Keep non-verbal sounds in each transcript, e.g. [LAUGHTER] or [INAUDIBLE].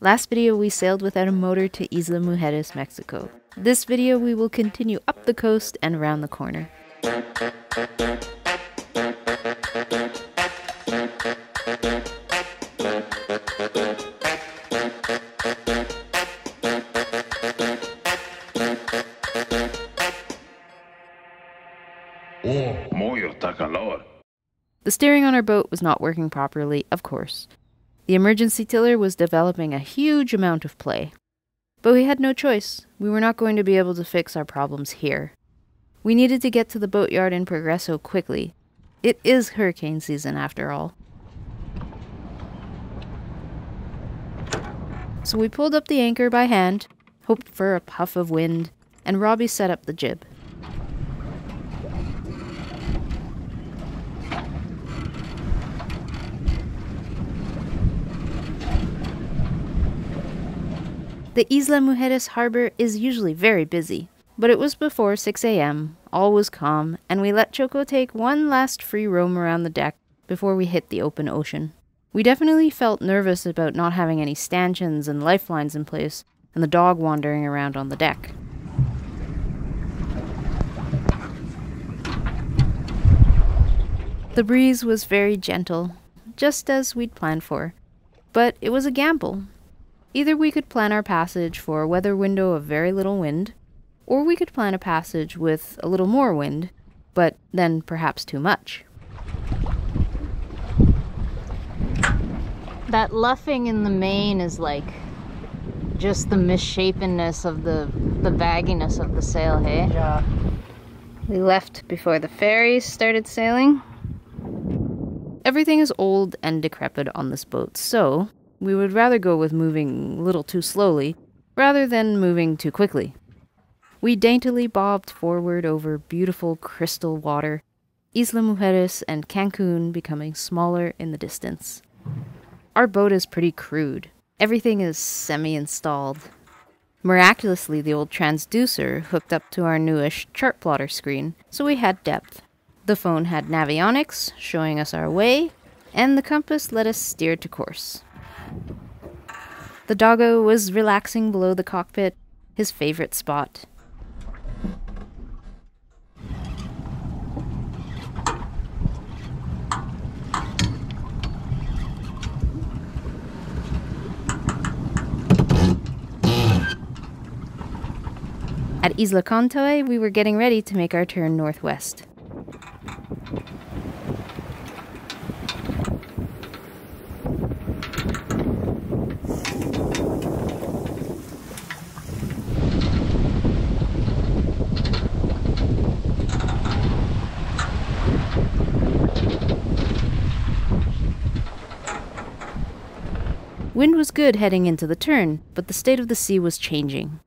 Last video we sailed without a motor to Isla Mujeres, Mexico. This video we will continue up the coast and around the corner. Oh, muy está calor. The steering on our boat was not working properly, of course. The emergency tiller was developing a huge amount of play. But we had no choice. We were not going to be able to fix our problems here. We needed to get to the boatyard in Progreso quickly. It is hurricane season after all. So we pulled up the anchor by hand, hoped for a puff of wind, and Robbie set up the jib. The Isla Mujeres harbor is usually very busy, but it was before 6 a.m., all was calm, and we let Choco take one last free roam around the deck before we hit the open ocean. We definitely felt nervous about not having any stanchions and lifelines in place, and the dog wandering around on the deck. The breeze was very gentle, just as we'd planned for, but it was a gamble, Either we could plan our passage for a weather window of very little wind, or we could plan a passage with a little more wind, but then perhaps too much. That luffing in the main is like just the misshapenness of the the bagginess of the sail, hey? Yeah. We left before the ferries started sailing. Everything is old and decrepit on this boat, so we would rather go with moving a little too slowly rather than moving too quickly. We daintily bobbed forward over beautiful crystal water, Isla Mujeres and Cancun becoming smaller in the distance. Our boat is pretty crude. Everything is semi installed. Miraculously, the old transducer hooked up to our newish chart plotter screen, so we had depth. The phone had navionics, showing us our way, and the compass let us steer to course. The doggo was relaxing below the cockpit, his favorite spot. At Isla Contoy, we were getting ready to make our turn northwest. Wind was good heading into the turn, but the state of the sea was changing.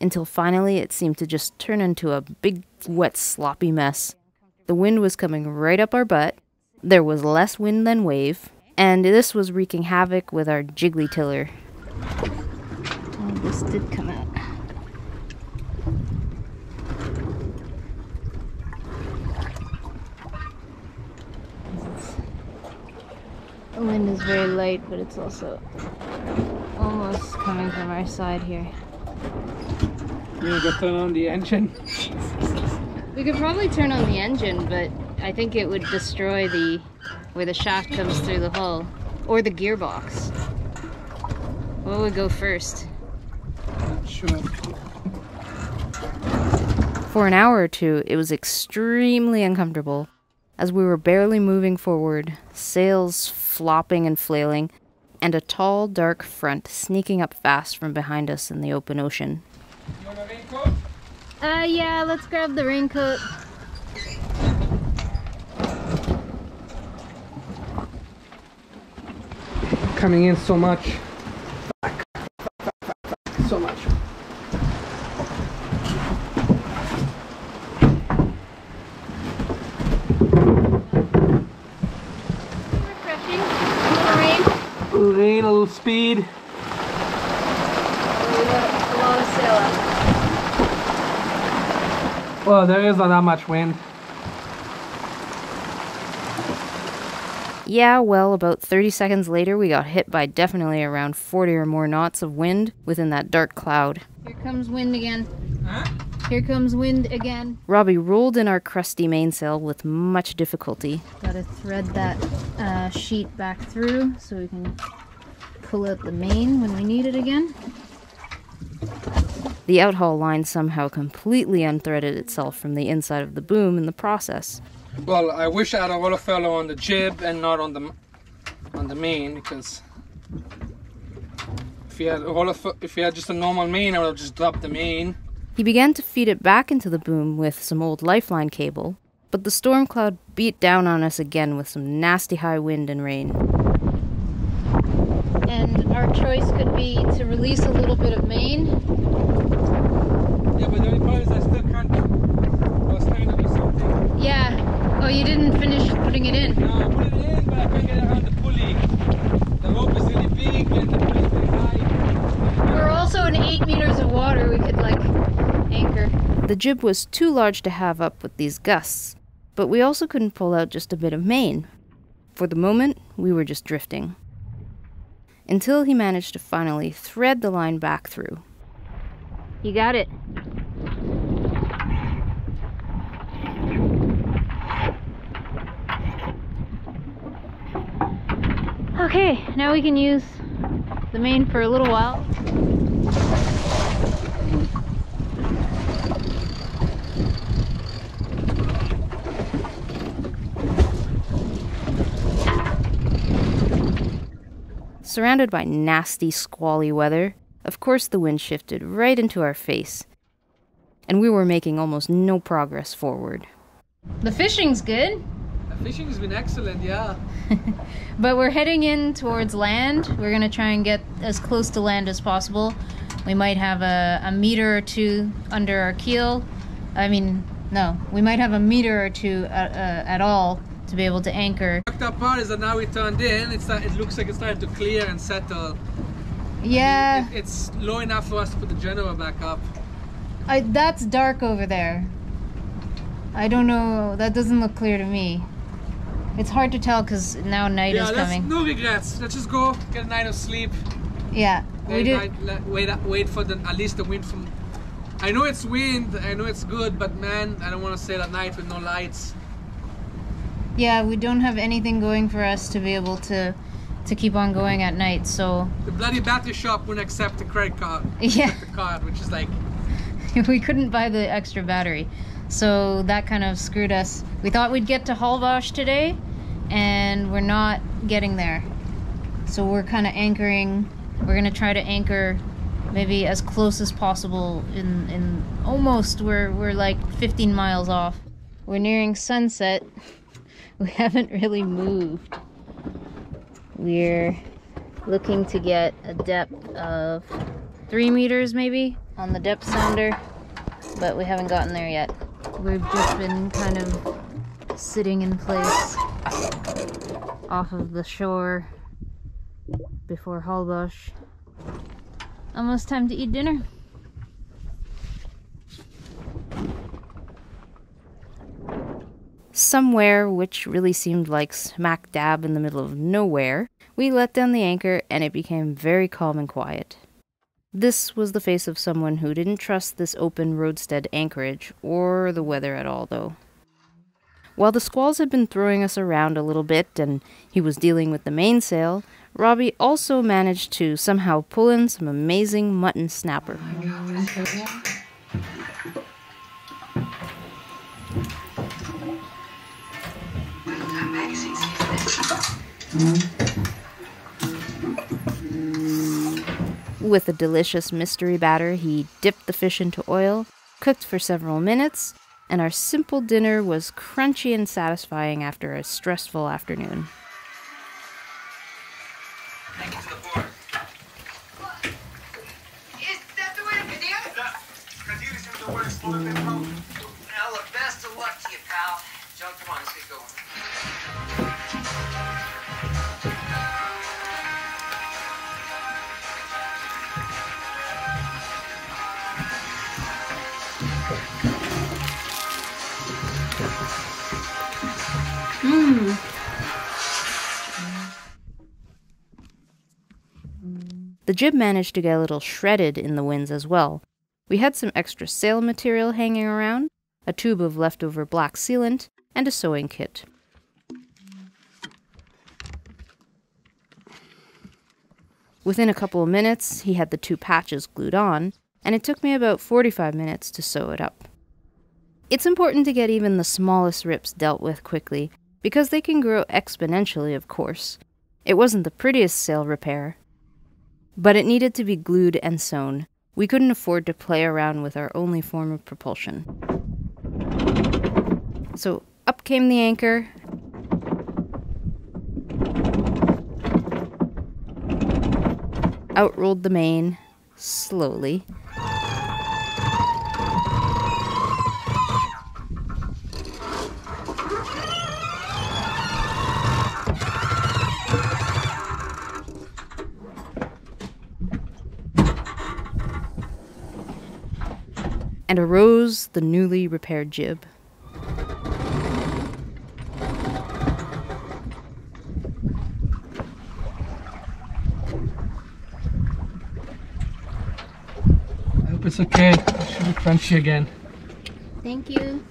Until finally it seemed to just turn into a big, wet, sloppy mess. The wind was coming right up our butt, there was less wind than wave, and this was wreaking havoc with our jiggly tiller. Oh, this did come out. The wind is very light, but it's also almost coming from our side here. You go turn on the engine. We could probably turn on the engine, but I think it would destroy the where the shaft comes through the hull or the gearbox. What would go first? Sure. For an hour or two, it was extremely uncomfortable as we were barely moving forward, sails flopping and flailing, and a tall, dark front sneaking up fast from behind us in the open ocean. You want a raincoat? Uh, yeah, let's grab the raincoat. Coming in so much. So much. Refreshing. rain. Rain, a little speed. We let a lot of. Well, there isn't that much wind. Yeah, well, about 30 seconds later, we got hit by definitely around 40 or more knots of wind within that dark cloud. Here comes wind again. Here comes wind again. Robbie rolled in our crusty mainsail with much difficulty. Gotta thread that uh, sheet back through so we can pull out the main when we need it again. The outhaul line somehow completely unthreaded itself from the inside of the boom in the process. Well, I wish I had a roller furler on the jib and not on the on the main because if you had a roller, if you had just a normal main, I would have just dropped the main. He began to feed it back into the boom with some old lifeline cable, but the storm cloud beat down on us again with some nasty high wind and rain. And our choice could be to release a little bit of main. Yeah, but the only problem is I still can't. I was trying to do something. Yeah. Oh, you didn't finish putting it in. No, I put it in, but I can't get it around the pulley. The rope is really big and the pulley is very high. We're also in eight meters of water. We could like anchor. The jib was too large to have up with these gusts, but we also couldn't pull out just a bit of main. For the moment, we were just drifting. Until he managed to finally thread the line back through. You got it. Okay, now we can use the main for a little while. Surrounded by nasty, squally weather, of course the wind shifted right into our face, and we were making almost no progress forward. The fishing's good, The fishing has been excellent, yeah. [LAUGHS] but we're heading in towards land. We're gonna try and get as close to land as possible. We might have a, a meter or two under our keel. I mean, no, we might have a meter or two uh, uh, at all to be able to anchor. The fucked up part is that now we turned in, it's it looks like it's starting to clear and settle. Yeah, It, it's low enough for us to put the generator back up. I, that's dark over there. I don't know. That doesn't look clear to me. It's hard to tell because now night yeah, is coming. no regrets. Let's just go get a night of sleep. Yeah, we Wait, do. night- wait, wait for the at least the wind from. I know it's wind. I know it's good, but man, I don't want to sail at night with no lights. Yeah, we don't have anything going for us to be able to to keep on going at night. So The bloody battery shop wouldn't accept the credit card. [LAUGHS] Yeah. The card, which is like, [LAUGHS] we couldn't buy the extra battery. So that kind of screwed us. We thought we'd get to Holbox today, and we're not getting there. So we're kind of anchoring. We're gonna try to anchor maybe as close as possible in in almost we're we're like 15 miles off. We're nearing sunset. [LAUGHS] We haven't really moved. We're looking to get a depth of three meters maybe on the depth sounder, but we haven't gotten there yet. We've just been kind of sitting in place off of the shore before Holbox. Almost time to eat dinner. Somewhere, which really seemed like smack dab in the middle of nowhere, we let down the anchor and it became very calm and quiet. This was the face of someone who didn't trust this open roadstead anchorage or the weather at all, though. While the squalls had been throwing us around a little bit and he was dealing with the mainsail, Robbie also managed to somehow pull in some amazing mutton snapper. Oh Mm-hmm. With a delicious mystery batter, he dipped the fish into oil, cooked for several minutes, and our simple dinner was crunchy and satisfying after a stressful afternoon. Is that the way to Padilla? Well, best of luck to you, pal. John, come on, let's get going. The jib managed to get a little shredded in the winds as well. We had some extra sail material hanging around, a tube of leftover black sealant, and a sewing kit. Within a couple of minutes, he had the two patches glued on, and it took me about 45 minutes to sew it up. It's important to get even the smallest rips dealt with quickly, because they can grow exponentially, of course. It wasn't the prettiest sail repair, but it needed to be glued and sewn. We couldn't afford to play around with our only form of propulsion. So up came the anchor. Out rolled the main, slowly. And arose the newly repaired jib. I hope it's okay. It should be crunchy again. Thank you.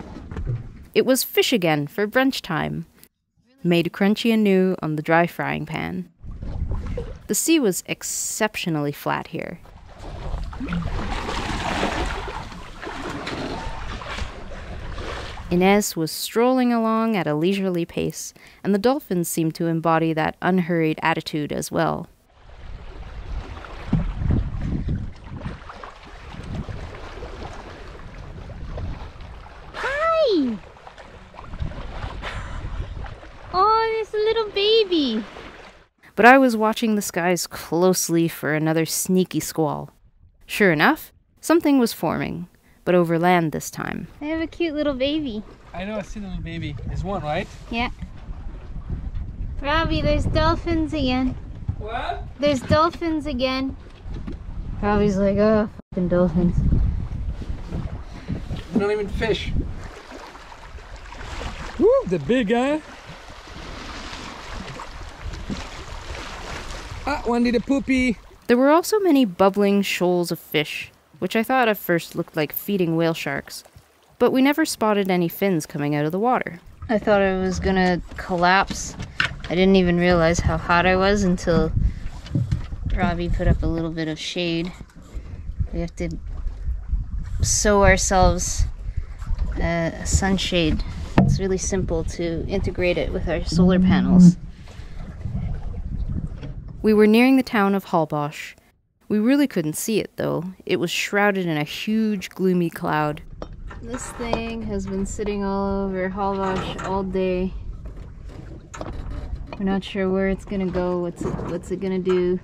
It was fish again for brunch time, made crunchy anew on the dry frying pan. The sea was exceptionally flat here. Inez was strolling along at a leisurely pace, and the dolphins seemed to embody that unhurried attitude as well. Hi! Oh, there's a little baby. But I was watching the skies closely for another sneaky squall. Sure enough, something was forming, but over land this time. I have a cute little baby. I know I see the little baby. There's one, right? Yeah. Robbie, there's dolphins again. What? There's dolphins again. Robbie's like, oh, fucking dolphins. Not even fish. Woo, the big guy. Ah, one did poopy. There were also many bubbling shoals of fish, which I thought at first looked like feeding whale sharks, but we never spotted any fins coming out of the water. I thought I was gonna collapse. I didn't even realize how hot I was until Robbie put up a little bit of shade. We have to sew ourselves a sunshade. It's really simple to integrate it with our solar panels. We were nearing the town of Holbox. We really couldn't see it, though. It was shrouded in a huge, gloomy cloud. This thing has been sitting all over Holbox all day. We're not sure where it's gonna go. What's it, what's it gonna do?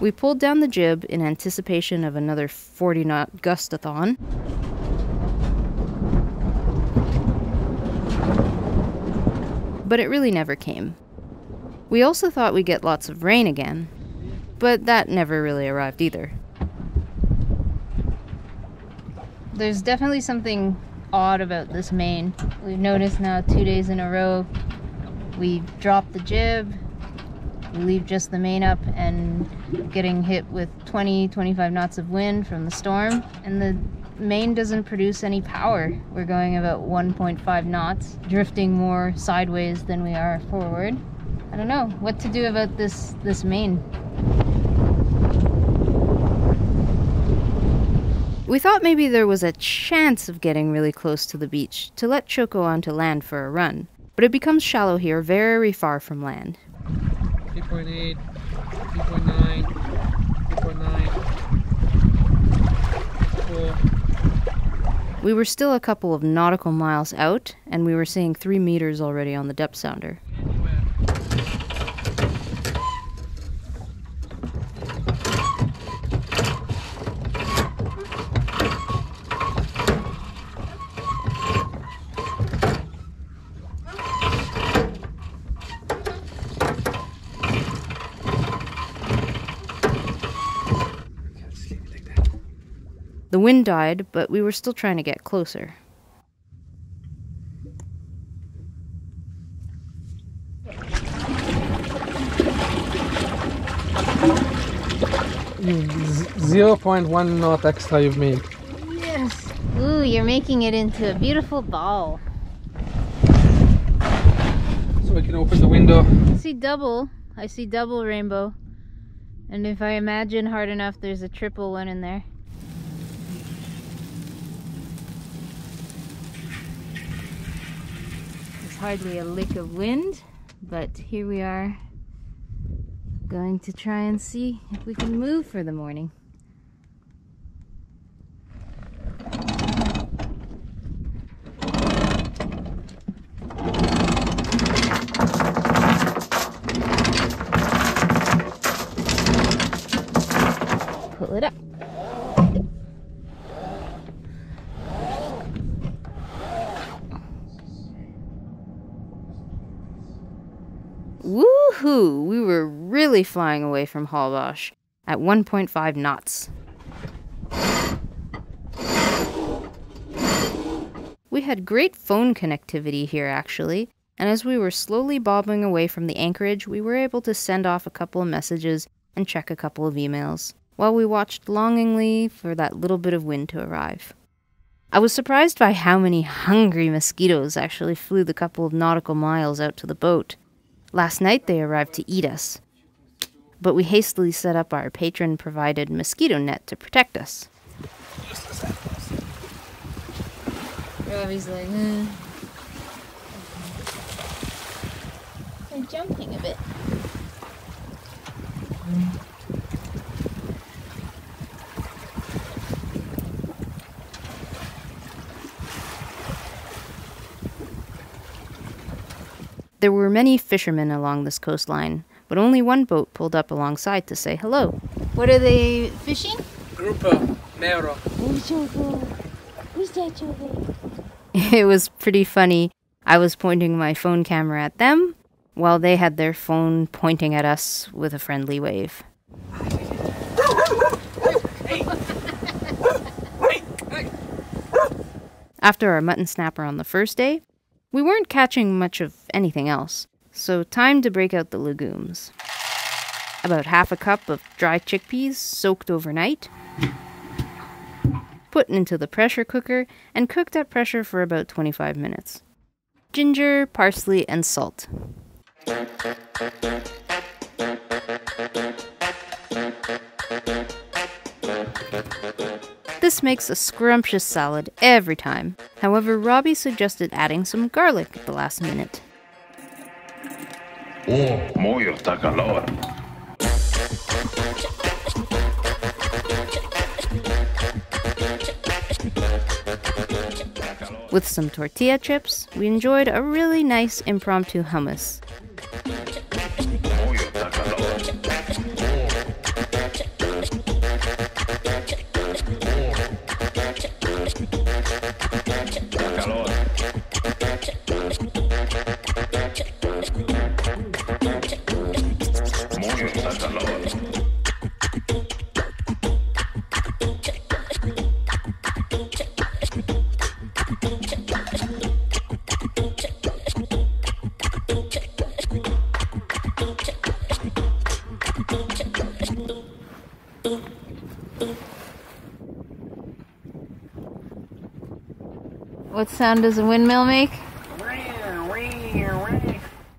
We pulled down the jib in anticipation of another 40 knot gustathon. But it really never came. We also thought we'd get lots of rain again, but that never really arrived either. There's definitely something odd about this main. We've noticed now two days in a row we drop the jib, we leave just the main up and getting hit with 20 25 knots of wind from the storm and the main doesn't produce any power. We're going about 1.5 knots, drifting more sideways than we are forward. I don't know what to do about this this main. We thought maybe there was a chance of getting really close to the beach to let Choco onto land for a run, but it becomes shallow here very far from land. 3.8, 3.9, 3.9. Cool. We were still a couple of nautical miles out, and we were seeing three meters already on the depth sounder. wind died, but we were still trying to get closer. Zero point one knot extra you've made. Yes. Ooh, you're making it into a beautiful ball. So we can open the window. I see double. I see double rainbow. And if I imagine hard enough, there's a triple one in there. Hardly a lick of wind, but here we are going to try and see if we can move for the morning. Pull it up. Woohoo! We were really flying away from Holbox at 1.5 knots. We had great phone connectivity here, actually, and as we were slowly bobbing away from the anchorage, we were able to send off a couple of messages and check a couple of emails, while we watched longingly for that little bit of wind to arrive. I was surprised by how many hungry mosquitoes actually flew the couple of nautical miles out to the boat. Last night they arrived to eat us, but we hastily set up our patron provided mosquito net to protect us. Robbie's like, hmm. They're jumping a bit. There were many fishermen along this coastline, but only one boat pulled up alongside to say hello. What are they fishing? Grouper, Nero. [LAUGHS] It was pretty funny. I was pointing my phone camera at them, while they had their phone pointing at us with a friendly wave. After our mutton snapper on the first day, we weren't catching much of anything else, so time to break out the legumes. About half a cup of dry chickpeas soaked overnight, put into the pressure cooker, and cooked at pressure for about 25 minutes. Ginger, parsley, and salt. This makes a scrumptious salad every time. However, Robbie suggested adding some garlic at the last minute. Oh, está calor. With some tortilla chips, we enjoyed a really nice impromptu hummus. What sound does a windmill make?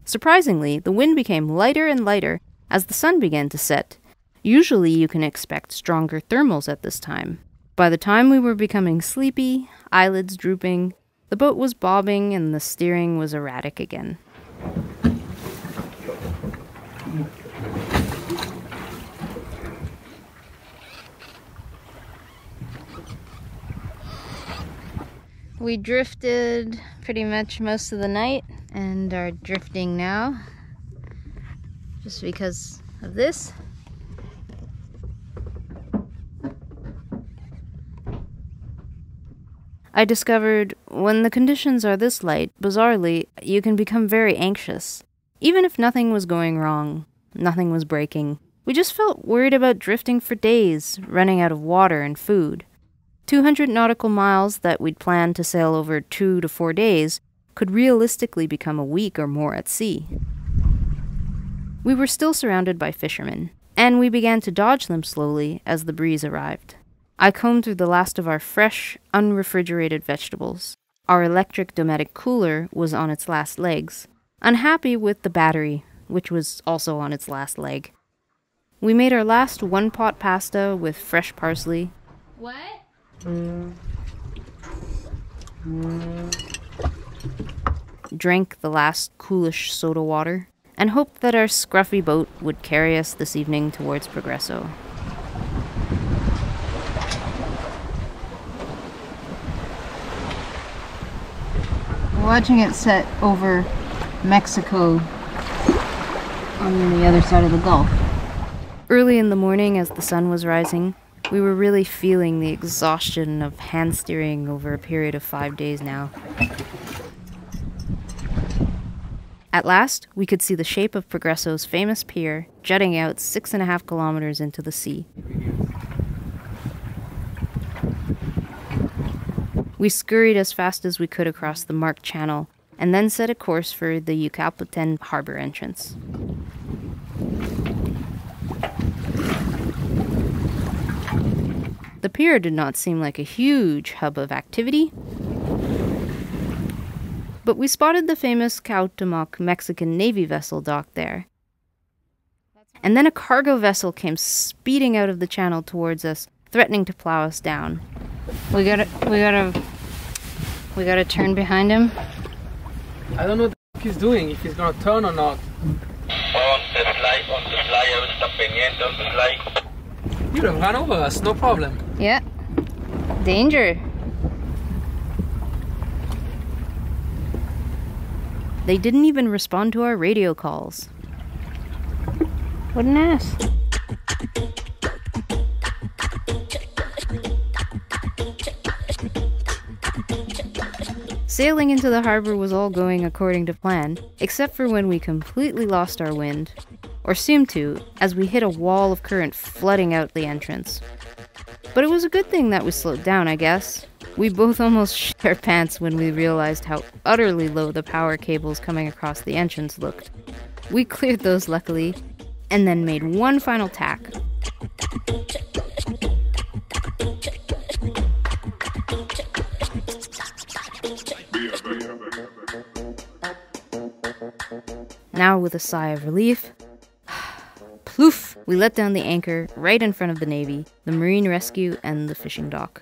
Surprisingly, the wind became lighter and lighter as the sun began to set. Usually, you can expect stronger thermals at this time. By the time we were becoming sleepy, eyelids drooping, the boat was bobbing and the steering was erratic again. We drifted pretty much most of the night and are drifting now just because of this. I discovered when the conditions are this light, bizarrely, you can become very anxious. Even if nothing was going wrong, nothing was breaking. We just felt worried about drifting for days, running out of water and food. 200 nautical miles that we'd planned to sail over two to four days could realistically become a week or more at sea. We were still surrounded by fishermen, and we began to dodge them slowly as the breeze arrived. I combed through the last of our fresh, unrefrigerated vegetables. Our electric Dometic cooler was on its last legs, unhappy with the battery, which was also on its last leg. We made our last one pot pasta with fresh parsley, What? Drank the last coolish soda water, and hoped that our scruffy boat would carry us this evening towards Progreso. Watching it set over Mexico on the other side of the Gulf. Early in the morning, as the sun was rising, we were really feeling the exhaustion of hand steering over a period of five days now. At last, we could see the shape of Progreso's famous pier jutting out six and a half kilometers into the sea. We scurried as fast as we could across the marked channel and then set a course for the Yucalpeten harbor entrance. The pier did not seem like a huge hub of activity, but we spotted the famous Cuauhtémoc Mexican Navy vessel docked there. And then a cargo vessel came speeding out of the channel towards us, threatening to plow us down. We gotta, we gotta, we gotta turn behind him. I don't know what the f- he's doing, if he's gonna turn or not. On the fly, on the fly, ahora está pendiente on the fly. You'd have run over us, no problem. Yeah. Danger. They didn't even respond to our radio calls. What an ass. Sailing into the harbor was all going according to plan, except for when we completely lost our wind, or seemed to, as we hit a wall of current flooding out the entrance. But it was a good thing that we slowed down, I guess. We both almost [LAUGHS] shit our pants when we realized how utterly low the power cables coming across the entrance looked. We cleared those luckily, and then made one final tack. Now, with a sigh of relief, we let down the anchor right in front of the Navy, the Marine Rescue, and the fishing dock.